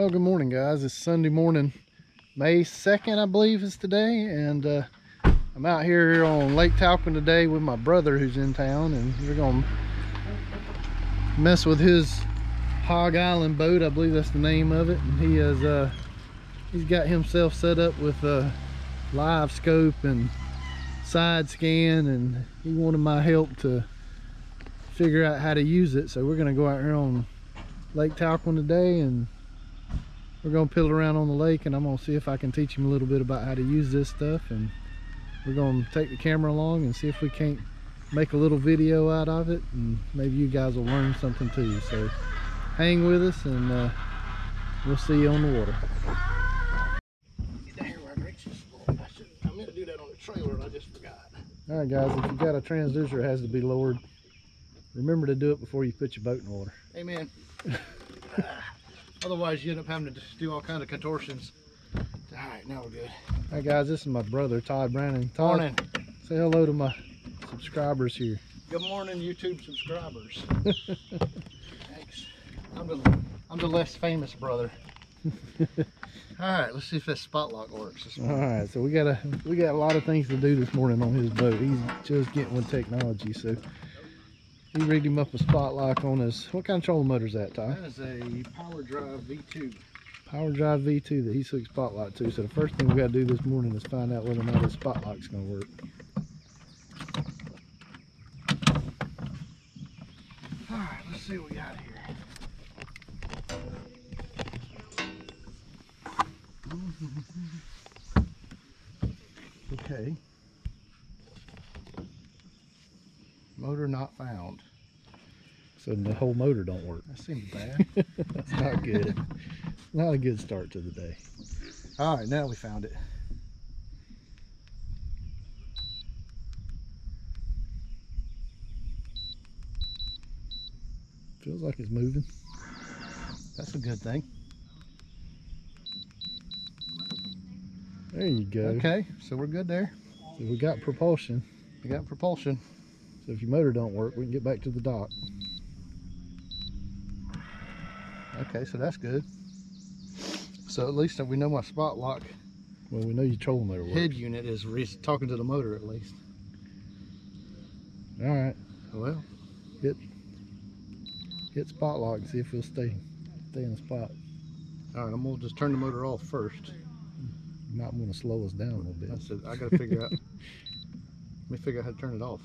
Well, good morning, guys. It's Sunday morning, May 2nd, I believe is today. And uh, I'm out here on Lake Talquin today with my brother who's in town. And we're going to mess with his Hog Island boat. I believe that's the name of it. And he has, uh, he's got himself set up with a live scope and side scan. And he wanted my help to figure out how to use it. So we're going to go out here on Lake Talquin today and we're gonna pill around on the lake and I'm gonna see if I can teach him a little bit about how to use this stuff and we're gonna take the camera along and see if we can't make a little video out of it and maybe you guys will learn something too. So hang with us and uh, we'll see you on the water. I meant to do that on the trailer, I just forgot. all right guys if you got a transducer it has to be lowered. Remember to do it before you put your boat in water. Amen Otherwise, you end up having to do all kinds of contortions. All right, now we're good. Hi guys, this is my brother Todd Brandon. Todd, morning. Say hello to my subscribers here. Good morning, YouTube subscribers. Thanks. I'm the I'm the less famous brother. all right, let's see if this spot lock works. All right, so we got a we got a lot of things to do this morning on his boat. He's just getting with technology, so he rigged him up a spot lock on his, what kind of trolling motor is that, Ty? That is a Power Drive V2. Power Drive V2 that he took spot lock to. So the first thing we got to do this morning is find out whether or not his spot lock's going to work. All right, let's see what we got here. okay. Motor not found. So the whole motor don't work. That seems bad. That's not good. not a good start to the day. All right, now we found it. Feels like it's moving. That's a good thing. There you go. Okay, so we're good there. So we got propulsion. We got propulsion. So if your motor don't work, we can get back to the dock. Okay, so that's good. So at least we know my spot lock. Well, we know your trolling motor works. Head unit is talking to the motor at least. All right. Well, hit hit spot lock and see if it'll stay stay in the spot. All right, I'm gonna just turn the motor off first. You might want to slow us down a little bit. That's it. I gotta figure out. Let me figure out how to turn it off.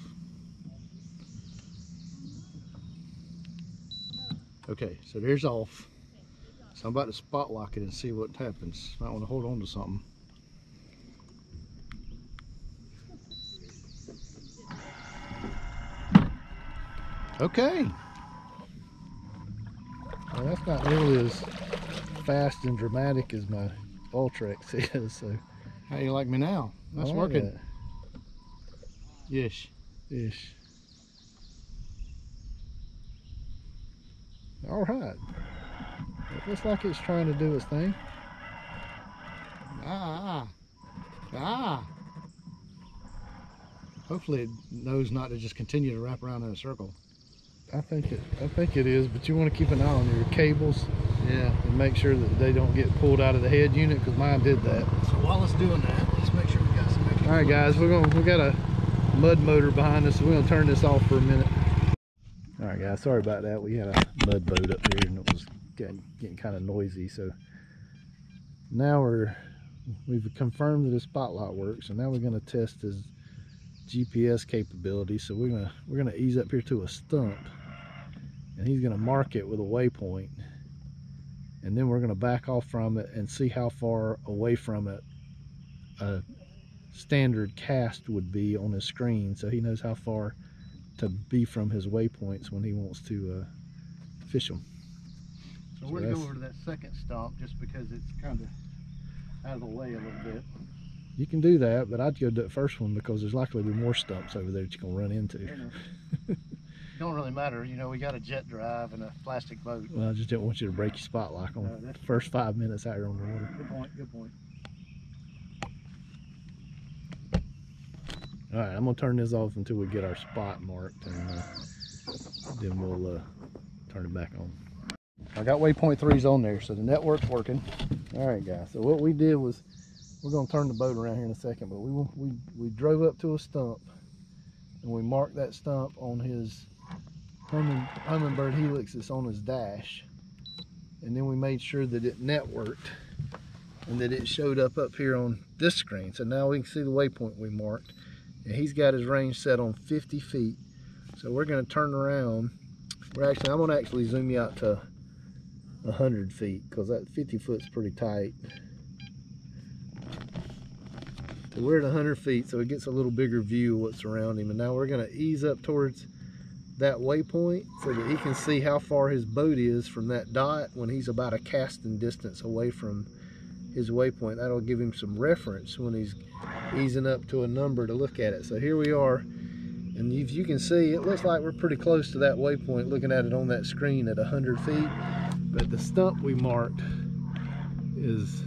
Okay, so there's off. So I'm about to spot lock it and see what happens. Might want to hold on to something. Okay. Well, that's not nearly as fast and dramatic as my Ultrex is. So, how you like me now? That's like working. That. Yes. Yes. All right. It looks like it's trying to do its thing. Ah. Ah. Hopefully it knows not to just continue to wrap around in a circle. I think it I think it is, but you want to keep an eye on your cables. Yeah. And make sure that they don't get pulled out of the head unit because mine did that. So while it's doing that, let's make sure we got some All right guys, we're gonna we got a mud motor behind us, so we're gonna turn this off for a minute. Right, guys, sorry about that. We had a mud boat up here and it was getting, getting kind of noisy. So now we're, we've confirmed that his spotlight works. And now we're going to test his GPS capability. So we're going to, we're going to ease up here to a stump and he's going to mark it with a waypoint. And then we're going to back off from it and see how far away from it a standard cast would be on his screen. So he knows how far to be from his waypoints when he wants to uh, fish them. So, so we're going to go over to that second stop just because it's kind of out of the way a little bit. You can do that, but I'd go to the first one because there's likely to be more stumps over there that you're going to run into. don't really matter. You know, we got a jet drive and a plastic boat. Well, I just didn't want you to break your spot lock on no, the first five minutes out here on the water. Good point, good point. All right, I'm gonna turn this off until we get our spot marked and uh, then we'll uh, turn it back on. I got waypoint threes on there, so the network's working. All right, guys. So what we did was, we're gonna turn the boat around here in a second, but we we we drove up to a stump, and we marked that stump on his humming, Humminbird helix that's on his dash, and then we made sure that it networked and that it showed up up here on this screen. So now we can see the waypoint we marked, and he's got his range set on 50 feet. So we're gonna turn around. We're actually, I'm gonna actually zoom you out to 100 feet because that 50 foot's pretty tight. So we're at 100 feet so it gets a little bigger view of what's around him and now we're going to ease up towards that waypoint so that he can see how far his boat is from that dot when he's about a casting distance away from his waypoint. That'll give him some reference when he's easing up to a number to look at it. So here we are and if you can see it looks like we're pretty close to that waypoint looking at it on that screen at 100 feet but the stump we marked is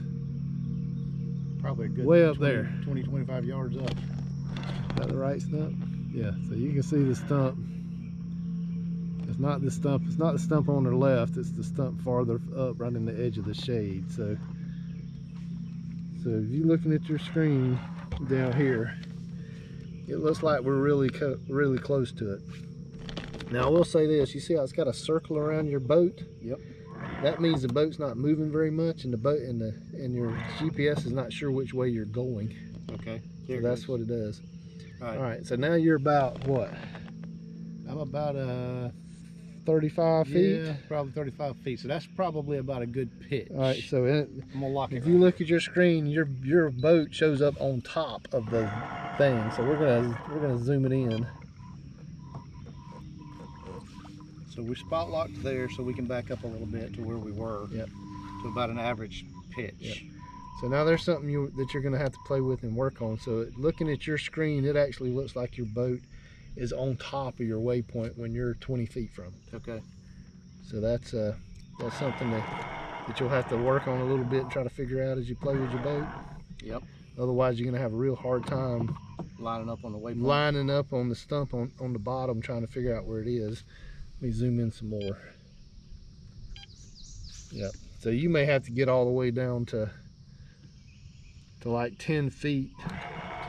Probably a good Way up 20 there. 20, 25 yards up. Is that the right stump? Yeah, so you can see the stump. It's not the stump, it's not the stump on the left, it's the stump farther up right in the edge of the shade. So so if you're looking at your screen down here, it looks like we're really co really close to it. Now I will say this, you see how it's got a circle around your boat? Yep. That means the boat's not moving very much and the boat and the and your GPS is not sure which way you're going. Okay. So that's what it does. All right. All right, so now you're about what? I'm about uh 35 feet? yeah, probably 35 feet. So that's probably about a good pitch. All right, so it, I'm gonna lock it. if you look at your screen, your your boat shows up on top of the thing. So we're gonna we're gonna zoom it in. So we spot locked there, so we can back up a little bit to where we were. Yep. To about an average pitch. Yep. So now there's something you that you're gonna have to play with and work on. So looking at your screen, it actually looks like your boat is on top of your waypoint when you're 20 feet from it. Okay. So that's uh that's something that that you'll have to work on a little bit and try to figure out as you play with your boat. Yep. Otherwise, you're gonna have a real hard time Lining up on the waypoint. lining up on the stump on, on the bottom trying to figure out where it is. Let me zoom in some more. Yep. So you may have to get all the way down to to like 10 feet to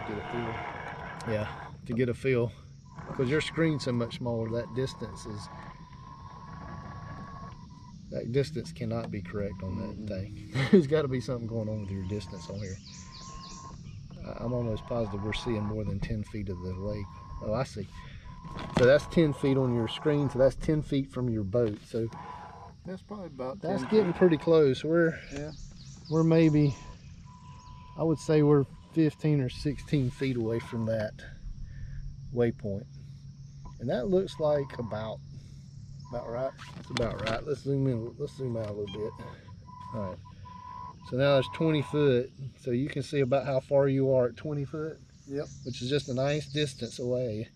get a feel. yeah to get a feel because your screen's so much smaller that distance is that distance cannot be correct on that Mhm. thing there's got to be something going on with your distance on here I'm almost positive we're seeing more than 10 feet of the lake oh I see so that's 10 feet on your screen so that's 10 feet from your boat so That's probably about. that's 10 getting pretty close we're Yeah. we're maybe I would say we're 15 or 16 feet away from that waypoint and that looks like about about right It's about right let's zoom in let's zoom out a little bit all right so now there's 20 foot so you can see about how far you are at 20 foot Yep. which is just a nice distance away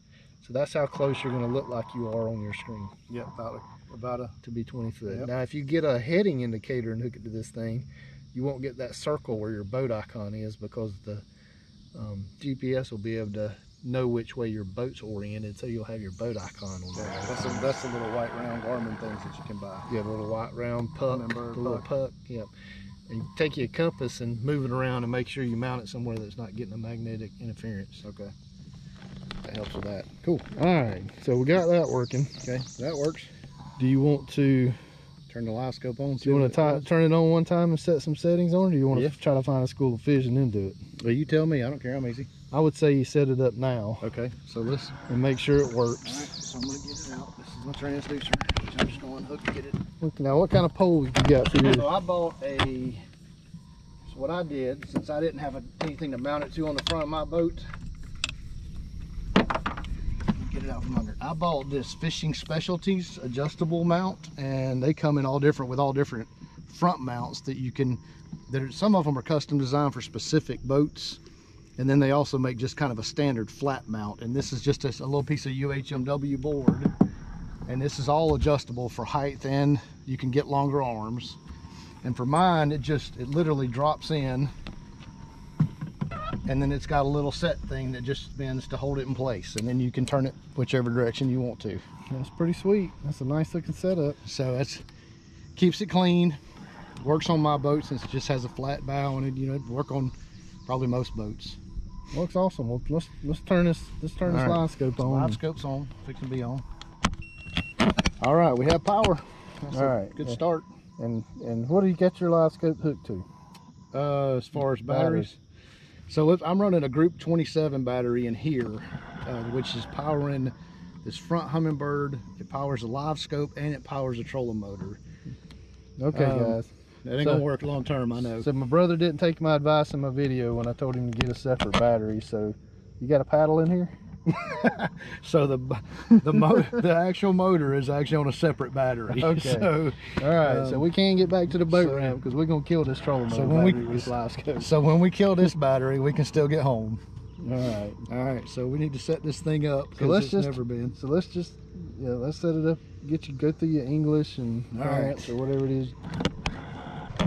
so that's how close you're going to look like you are on your screen Yep. About a, about a. to be 20 foot. Yep. Now, if you get a heading indicator and hook it to this thing, you won't get that circle where your boat icon is because the um, GPS will be able to know which way your boat's oriented, so you'll have your boat icon on there. Yeah, that's a, that's the little white round Garmin things that you can buy. You have a little white round puck, the little puck. Yep. And you take your compass and move it around and make sure you mount it somewhere that's not getting a magnetic interference. Okay. That helps with that. Cool. All right. So we got that working. Okay. That works. Do you want to Turn the live scope on. Do you want to turn it on one time and set some settings on, or do you want to try to find a school of fish and then do it? Well, you tell me. I don't care. I'm easy. I would say you set it up now Okay. So let's. and make sure it All right. works. So I'm gonna get it out. This is my transducer. which I'm just going to hook to get it. Look, now, what kind of pole you got for So? I bought a. So what I did, since I didn't have a, anything to mount it to on the front of my boat, get it out from under. I bought this Fishing Specialties adjustable mount, and they come in all different with all different front mounts that you can. That are, some of them are custom designed for specific boats, and then they also make just kind of a standard flat mount. And this is just a, a little piece of UHMW board, and this is all adjustable for height and you can get longer arms. And for mine, it just, it literally drops in and then it's got a little set thing that just bends to hold it in place. And then you can turn it whichever direction you want to. That's pretty sweet. That's a nice looking setup. So it's, keeps it clean. Works on my boat since it just has a flat bow and it, you know, it'd work on probably most boats. Looks awesome. Well, let's let's turn this let's turn this All right. live scope on. Live scope's on, fixing to be on. All right, we have power. That's All right. good Yeah. start. And and what do you get your live scope hooked to? Uh, as far as batteries, Batteries. so if I'm running a Group 27 battery in here, uh, which is powering this front Humminbird. It powers a live scope and it powers a trolling motor. Okay, Um, guys. That ain't So- gonna work long term, I know. So my brother didn't take my advice in my video when I told him to get a separate battery. So you got a paddle in here? So the the mo- the actual motor is actually on a separate battery. Okay. So All right. so Um, we can't get back to the boat so- ramp because we're gonna kill this trolling motor So when we- battery with this so when we kill this battery, we can still get home. All right. All right. So we need to set this thing up because let's it's just- never been. So let's just yeah, let's set it up. Get you go through your English and All right. Or whatever it is.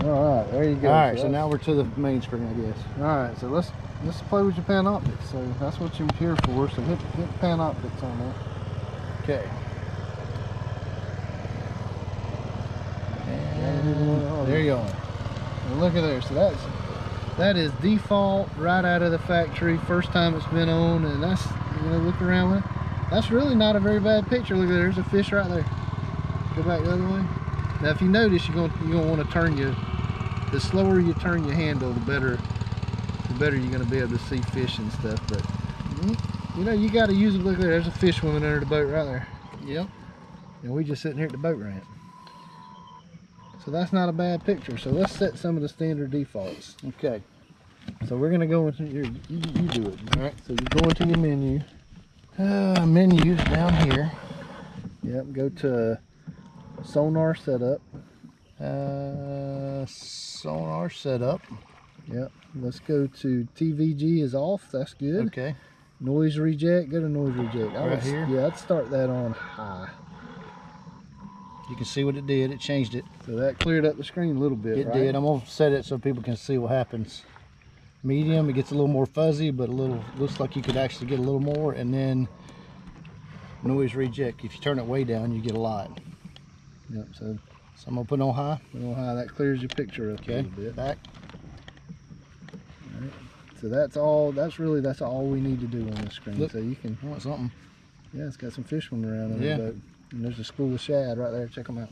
All right, there you go. All right. So that's- now we're to the main screen, I guess. All right, so let's let's play with your Panoptix. So that's what you're here for. So hit hit Panoptix on there. Okay. Oh, There you are. And look at there. So that's that is default right out of the factory. First time it's been on, and that's you know look around with. it. That's really not a very bad picture. Look at there. There's a fish right there. Go back the other way. Now if you notice, you're gonna you're gonna want to turn your the slower you turn your handle, the better the better you're gonna be able to see fish and stuff. But you know you got to use it. Look there. There's a fish swimming under the boat right there. Yep. And we just sitting here at the boat ramp. So that's not a bad picture. So let's set some of the standard defaults. Okay. So we're gonna go into your, you, you do it. All right. So you go into your menu. Uh, menus down here. Yep, go to sonar setup. Uh, sonar setup. Yep. Let's go to TVG is off. That's good. Okay. Noise reject. Go to noise reject. I Right would, here? Yeah, I'd start that on high. You can see what it did. It changed it. So that cleared up the screen a little bit. It right? did. I'm gonna set it so people can see what happens. Medium, it gets a little more fuzzy, but a little looks like you could actually get a little more. And then noise reject. If you turn it way down, you get a lot. Yep. So So I'm gonna put it on high. I don't know that clears your picture up a Okay. little bit. Back. So that's all. That's really that's all we need to do on the screen. Look. So you can. I want something. Yeah, it's got some fish swimming around in Yeah. the boat. And there's a school of shad right there. Check them out.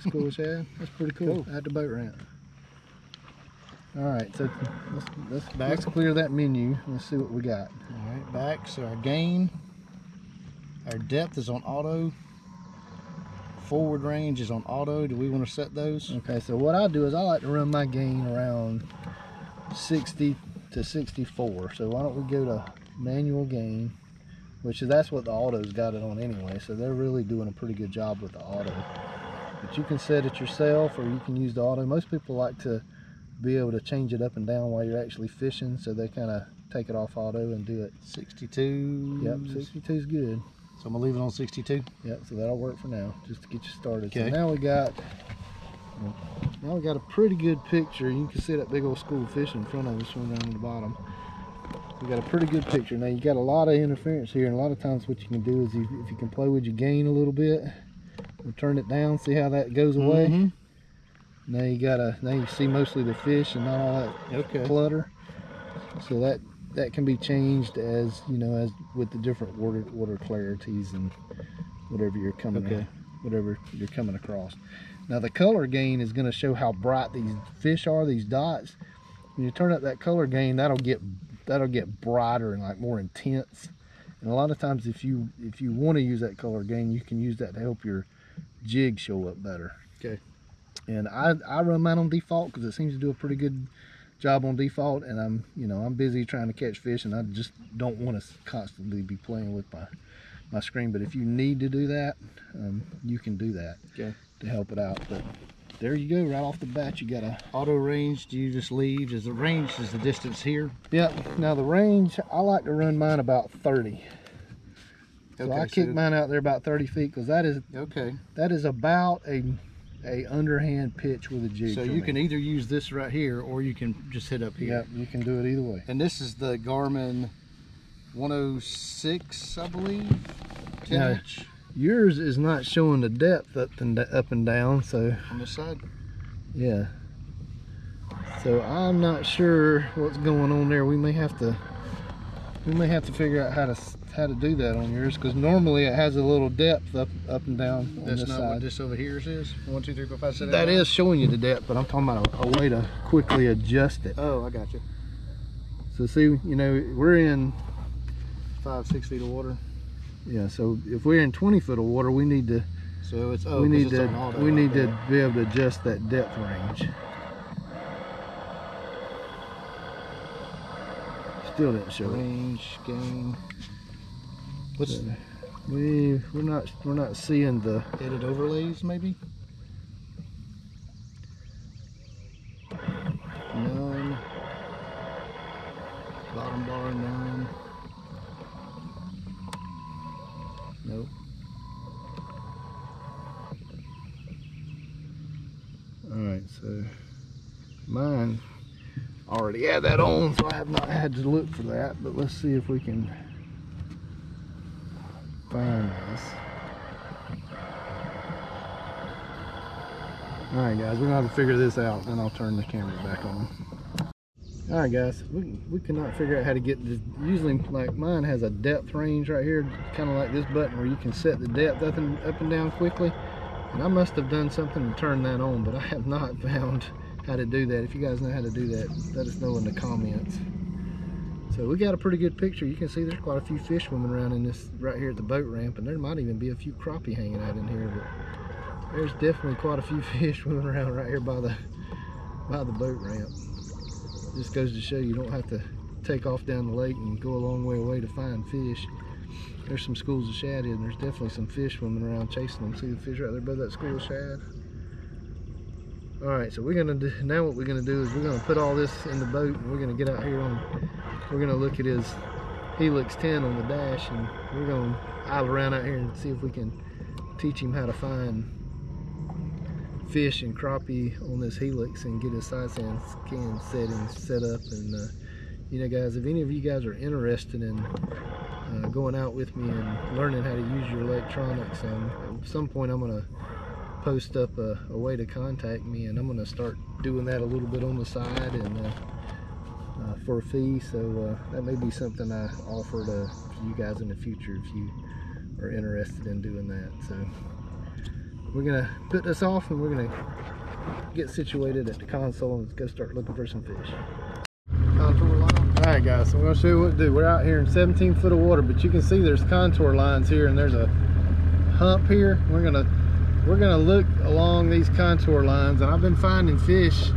school of shad. That's pretty cool. At the boat ramp. All right, so let's let's, Back. let's clear that menu. Let's see what we got. All right. Back. So our gain, our depth is on auto. Forward range is on auto. Do we want to set those? Okay, so what I do is I like to run my gain around 60 to 64. So why don't we go to manual gain, which is that's what the auto's got it on anyway. So they're really doing a pretty good job with the auto. But you can set it yourself or you can use the auto. Most people like to be able to change it up and down while you're actually fishing. So they kind of take it off auto and do it. 62. Yep, 62 is good. So I'm gonna leave it on 62. Yeah, so that'll work for now, just to get you started. Okay. So now we got now we got a pretty good picture. You can see that big old school of fish in front of us swimming down at the bottom. We got a pretty good picture. Now you got a lot of interference here, and a lot of times what you can do is if, if you can play with your gain a little bit, we'll turn it down, see how that goes away. Mhm. Now you got a now you see mostly the fish and not all that Okay. clutter. So that that can be changed as you know as with the different water water clarities and whatever you're coming Okay. whatever you're coming across. Now the color gain is going to show how bright these fish are. These dots. When you turn up that color gain, that'll get that'll get brighter and like more intense. And a lot of times, if you if you want to use that color gain, you can use that to help your jig show up better. Okay. And I I run mine on default because it seems to do a pretty good job on default. And I'm you know I'm busy trying to catch fish, and I just don't want to constantly be playing with my my screen. But if you need to do that, um, you can do that Okay. to help it out. But there you go, right off the bat, you got a Auto range, do you just leave? Is the range is the distance here? Yep. Now the range, I like to run mine about 30. So Okay, I kick so- mine out there about 30 feet because that is Okay. that is about a a underhand pitch with a jig. So you me. can either use this right here or you can just hit up here. Yep, you can do it either way. And this is the Garmin 106, I believe, 10 Yeah. inch. yours is not showing the depth up and up and down so on this side yeah so I'm not sure what's going on there we may have to we may have to figure out how to how to do that on yours because normally it has a little depth up up and down that's not side. what this over here is one two three four five six that is showing you the depth but I'm talking about a, a way to quickly adjust it. Oh I got you. So see you know we're in five six feet of water. Yeah so if we're in 20 foot of water we need to so it's oh, we need to we need to be able to adjust that depth range. Still didn't show range gain what's we we're not we're not seeing the edit overlays maybe? None. Bottom bar none. Nope. All right, so mine already had that on, so I have not had to look for that, but let's see if we can find this. All right, guys, we're gonna have to figure this out, then I'll turn the camera back on. All right guys we, we cannot figure out how to get this usually like mine has a depth range right here kind of like this button where you can set the depth up and up and down quickly. And i must have done something to turn that on but i have not found how to do that. If you guys know how to do that let us know in the comments so we got a pretty good picture you can see there's quite a few fish swimming around in this right here at the boat ramp and there might even be a few crappie hanging out in here but there's definitely quite a few fish swimming around right here by the by the boat ramp just goes to show you don't have to take off down the lake and go a long way away to find fish. There's some schools of shad here and there's definitely some fish swimming around chasing them. See the fish right there above that school of shad? All right, so we're gonna do, now what we're gonna do is we're gonna put all this in the boat and we're gonna get out here on, we're gonna look at his Helix 10 on the dash and we're gonna idle around out here and see if we can teach him how to find fish and crappie on this helix and get his side scan settings set up. And uh, you know guys if any of you guys are interested in uh, going out with me and learning how to use your electronics and at some point I'm gonna post up a, a, way to contact me and I'm gonna start doing that a little bit on the side and uh, uh for a fee so uh, that may be something I offer to you guys in the future if you are interested in doing that so we're gonna put this off and we're gonna get situated at the console and go start looking for some fish. All right guys, so I'm gonna show you what to do. We're out here in 17 foot of water, but you can see there's contour lines here and there's a hump here. We're gonna we're gonna look along these contour lines and I've been finding fish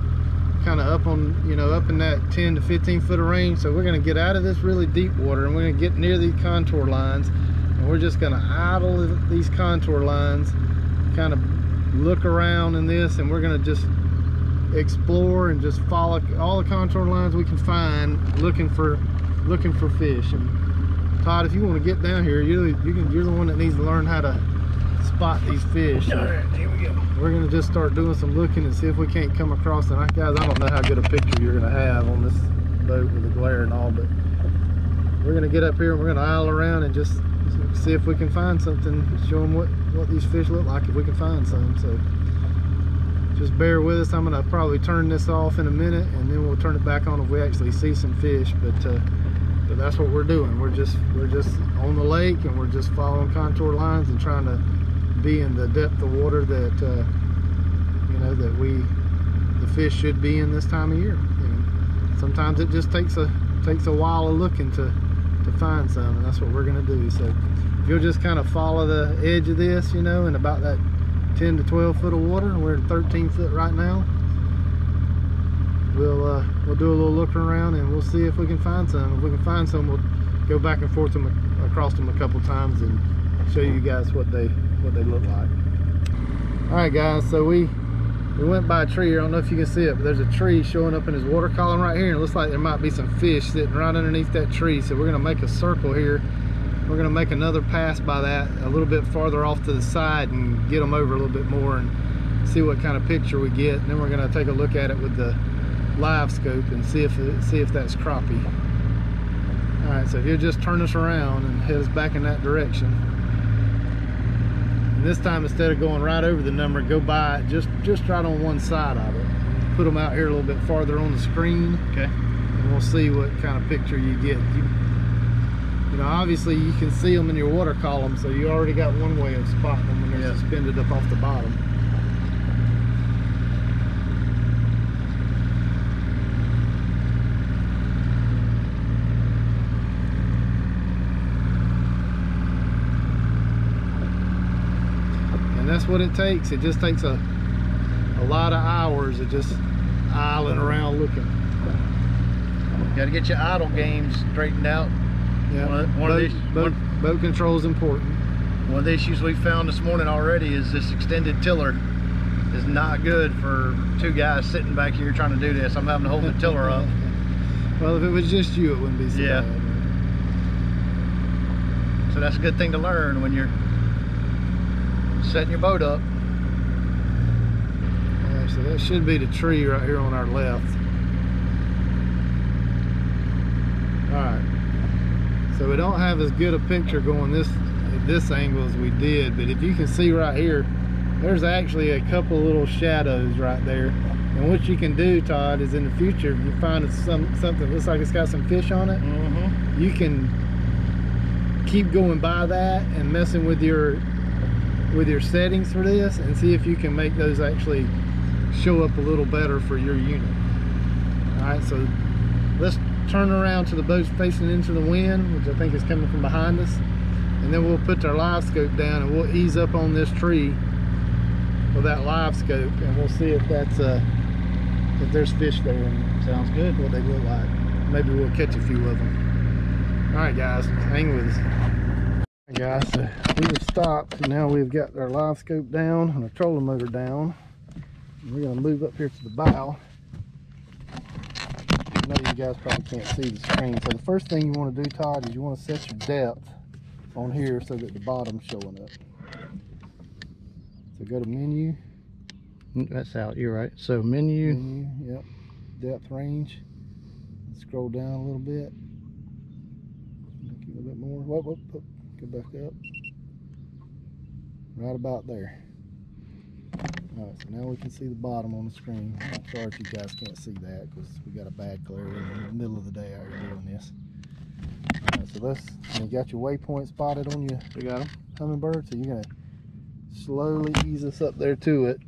kind of up on, you know, up in that 10 to 15 foot of range. So we're gonna get out of this really deep water and we're gonna get near these contour lines. And we're just gonna idle these contour lines kind of look around in this and we're gonna just explore and just follow all the contour lines we can find looking for looking for fish. And Todd if you want to get down here you're, you can, you're the one that needs to learn how to spot these fish. All right here we go we're gonna just start doing some looking and see if we can't come across them guys I don't know how good a picture you're gonna have on this boat with the glare and all but we're gonna get up here and we're gonna aisle around and just see if we can find something show them what what these fish look like if we can find some. So just bear with us. I'm gonna probably turn this off in a minute and then we'll turn it back on if we actually see some fish but uh, but that's what we're doing. We're just we're just on the lake and we're just following contour lines and trying to be in the depth of water that uh, you know that we the fish should be in this time of year. And sometimes it just takes a takes a while of looking to to find some and that's what we're gonna do. So if you'll just kind of follow the edge of this you know and about that 10 to 12 foot of water we're at 13 foot right now we'll uh, we'll do a little looking around and we'll see if we can find some. If we can find some we'll go back and forth across them a couple times and show you guys what they what they look like all right guys so we we went by a tree here. I don't know if you can see it, but there's a tree showing up in his water column right here. It looks like there might be some fish sitting right underneath that tree. So we're gonna make a circle here. We're gonna make another pass by that a little bit farther off to the side and get them over a little bit more and see what kind of picture we get. And then we're gonna take a look at it with the live scope and see if it, see if that's crappie. All right, so if you'll just turn us around and head us back in that direction. And this time, instead of going right over the number, go by it just, just right on one side of it. Put them out here a little bit farther on the screen Okay. and we'll see what kind of picture you get. You, you know, obviously you can see them in your water column, so you already got one way of spotting them when they're Yeah. suspended up off the bottom. And that's what it takes. It just takes a a lot of hours of just idling around looking. Got to get your idle games straightened out. Yeah, One of- one of boat, these- boat, boat control is important. One of the issues we found this morning already is this extended tiller is not good for two guys sitting back here trying to do this. I'm having to hold the tiller up. Well, if it was just you, it wouldn't be so Yeah. bad. So that's a good thing to learn when you're setting your boat up. All right, so that should be the tree right here on our left. All right. So we don't have as good a picture going this at this angle as we did, but if you can see right here, there's actually a couple little shadows right there. And what you can do, Todd, is in the future, if you find some something that looks like it's got some fish on it, Mm-hmm. you can keep going by that and messing with your with your settings for this and see if you can make those actually show up a little better for your unit all right so let's turn around to the boat facing into the wind which i think is coming from behind us and then we'll put our live scope down and we'll ease up on this tree with that live scope and we'll see if that's uh if there's fish there and Sounds good. what they look like. Maybe we'll catch a few of them. All right, guys, hang with us. Guys, so we have stopped. and Now we've got our live scope down and our trolling motor down. We're gonna move up here to the bow. I know you guys probably can't see the screen. So the first thing you want to do, Todd, is you want to set your depth on here so that the bottom's showing up. So go to menu, mm, That's out. You're right. So menu. menu, yep, depth range. Scroll down a little bit. Make it a little bit more. Whoop, whoop, whoop. Go back up. Right about there. Alright, so now we can see the bottom on the screen. I'm sorry if you guys can't see that because we got a bad glare in the middle of the day out here doing this. Alright, so let's, you got your waypoint spotted on you. We got them. Humminbird, so you're gonna slowly ease us up there to it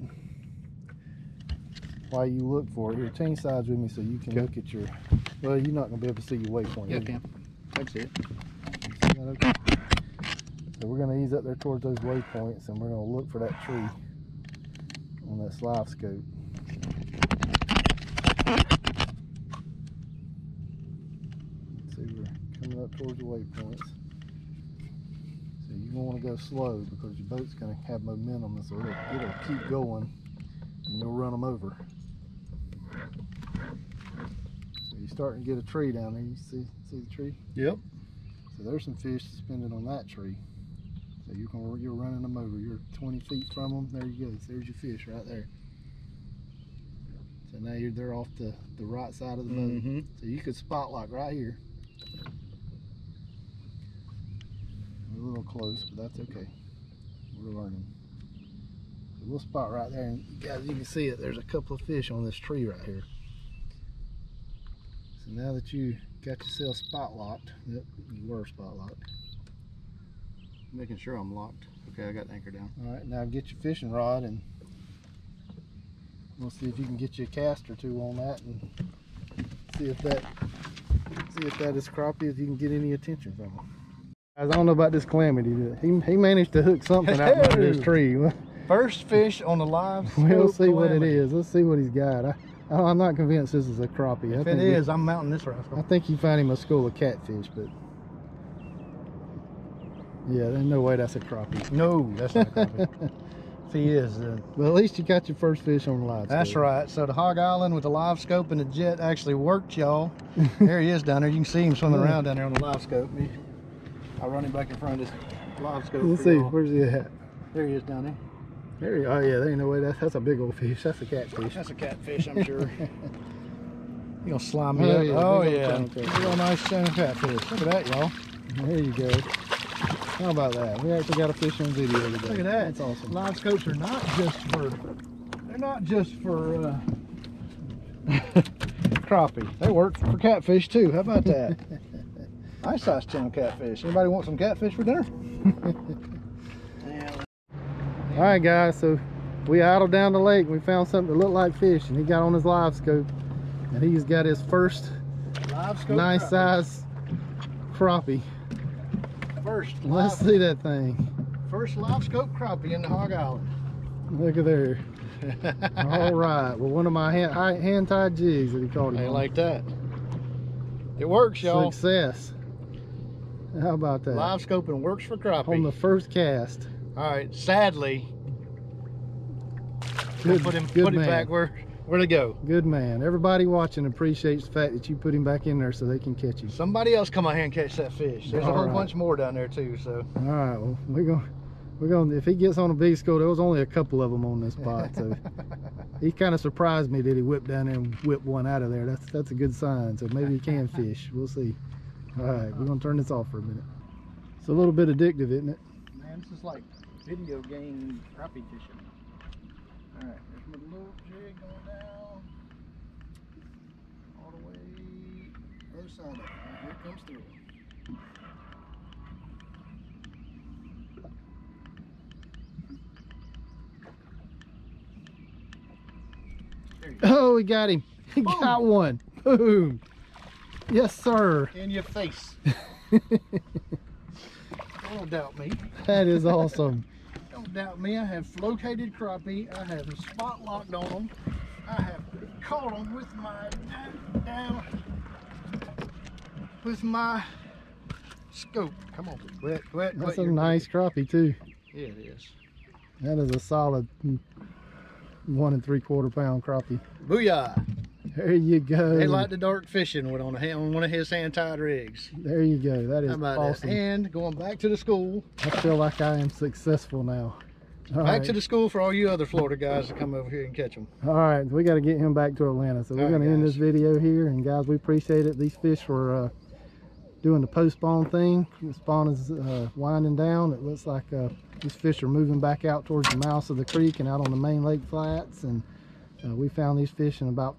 while you look for it. Here, change sides with me so you can Okay. look at your. Well, you're not gonna be able to see your waypoint. Yeah, are you? Cam. I see it. Okay? So we're gonna ease up there towards those waypoints, and we're gonna look for that tree on that live scope. See, we're coming up towards the waypoints. So you want to go slow because your boat's gonna have momentum, and so it'll, it'll keep going, and you'll run them over. So you're starting to get a tree down there. You see, see the tree? Yep. So there's some fish suspended on that tree. So you can you're running them over. You're 20 feet from them. There you go. There's your fish right there. So now you're they're off the the right side of the boat. Mm-hmm. So you could spot like right here. We're a little close, but that's okay. We're learning. So we'll spot right there, and you guys, you can see it. There's a couple of fish on this tree right here. So now that you got yourself spot locked, yep, you were spot locked. Making sure I'm locked. Okay, I got the anchor down. All right, now get your fishing rod and we'll see if you can get you a cast or two on that and see if that see if that is crappie if you can get any attention from him. Guys, I don't know about this calamity. but He, he managed to hook something out of this tree. First fish on the live. We'll see what it is. Let's see what he's got. I, I'm not convinced this is a crappie. If it we- I'm mounting this I think you found him a school of catfish, but yeah, there's no way that's a crappie. No, that's not a crappie. if he is, then. Well, at least you got your first fish on the live. That's scope. right. So the Hog Island with the live scope and the jet actually worked, y'all. there he is down there. You can see him swimming around down there on the live scope. I'll run him back in front of this live scope. Let's see, where's he at? There he is down there. There he, oh yeah, there ain't no way. That's, that's a big old fish. That's a catfish. That's a catfish, I'm sure. You gonna slime me Oh, up? yeah, oh yeah, real nice channel catfish. Look at that, y'all. There you go. How about that? We actually got a fish on video today. Look at that. That's awesome. Live scopes are not just for, they're not just for uh, crappie. They work for catfish too. How about that? nice size channel catfish. Anybody want some catfish for dinner? All right, guys. So we idled down the lake. We found something that looked like fish, and he got on his live scope, and he's got his first nice crappie. size crappie. First, Let's live, see that thing. first live scope crappie in the Hog Island. Look at there. All right. Well, one of my hand, hand-tied jigs that he caught him Ain't on. like that. It works, y'all. Success. How about that? Live scoping works for crappie. on the first cast. All right. Sadly, Good, put him good put him man. back where where to go. Good man. Everybody watching appreciates the fact that you put him back in there so they can catch him. Somebody else come out here and catch that fish. There's a whole right. bunch more down there too. So All right. Well, we're going. We're going. If he gets on a big school, there was only a couple of them on this spot, so he kind of surprised me that he whipped down there and whipped one out of there. That's that's a good sign. So maybe he can fish. We'll see. All right. We're gonna turn this off for a minute. It's a little bit addictive, isn't it? man, this is like video game crappie fishing. All right, there's my little jig going down all the way other side of it. Here it comes through. There you go. Oh, we got him. He got one. Boom. Yes, sir. In your face. Don't doubt me. That is awesome. Doubt me. I have located crappie. I have a spot locked on them. I have caught them with my down with my scope. Come on, quit, quit, That's quit. a You're nice crappie too. Yeah, it is. That is a solid one and three quarter pound crappie. Booyah! There you go. They like the dark fishing with on, a, on one of his hand tied rigs. There you go. That is awesome. that? And going back to the school. I feel like I am successful now. All back right. to the school for all you other Florida guys to come over here and catch them. All right, we got to get him back to Atlanta. So we're All right, going to end this video here. And guys, we appreciate it. These fish were uh, doing the post spawn thing. The spawn is uh, winding down. It looks like uh, these fish are moving back out towards the mouth of the creek and out on the main lake flats. And uh, we found these fish in about,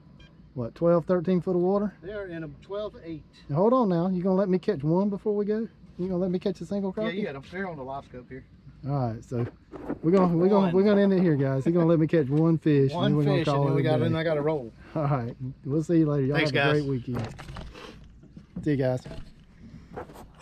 what, 12, 13 foot of water? They're in a 12 8. Now, hold on now. You going to let me catch one before we go? You to let me catch a single Yeah, crappie? you got them. They're on the live scope here. All right, so we're gonna we're gonna we're gonna end it here, guys. He's gonna let me catch one fish. and One then we're fish, gonna and call then it we got and I got a roll. All right, we'll see you later. Y'all have a guys. great weekend. See you guys.